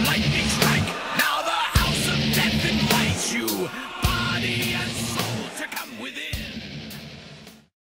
lightning strike.